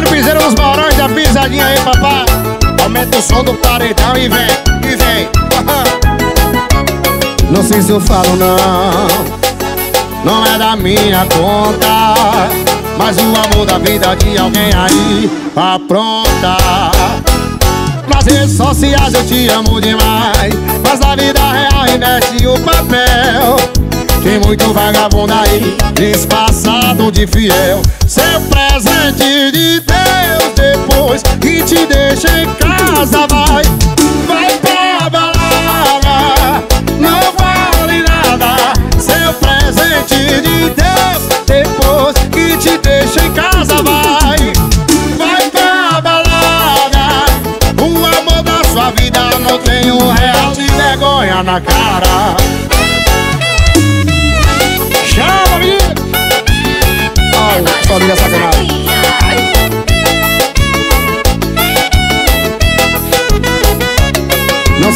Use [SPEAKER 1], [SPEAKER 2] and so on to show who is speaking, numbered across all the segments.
[SPEAKER 1] piseiro dos morões da pisadinha aí, papai Aumenta o som do paredão e vem, e vem. Não sei se eu falo não Não é da minha conta Mas o amor da vida de alguém aí apronta. Nas redes sociais eu te amo demais Mas na vida real investe o papel. Tem muito vagabundo aí, disfarçado de fiel Seu presente de Deus. Depois que te deixa em casa Vai, vai pra balada, não vale nada Seu presente de Deus. Depois que te deixa em casa Vai, vai pra balada. O amor da sua vida não tem um real de vergonha na cara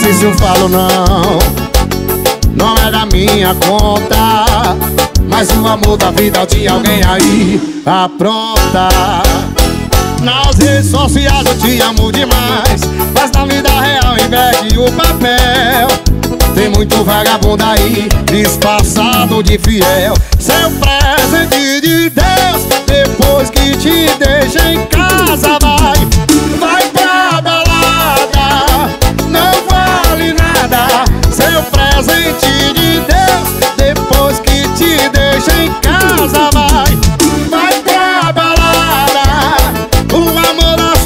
[SPEAKER 1] Eu falo não. Não é da minha conta Mas o amor da vida de alguém aí apronta. Nas redes sociais eu te amo demais Mas na vida real inverte o papel tem muito vagabundo aí, disfarçado de fiel. Seu presente de Deus, depois que te deixa em casa vai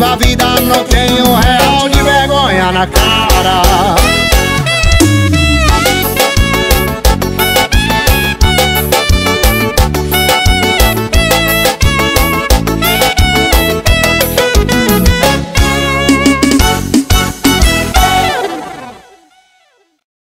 [SPEAKER 1] Nessa vida não tenho um real de vergonha na cara.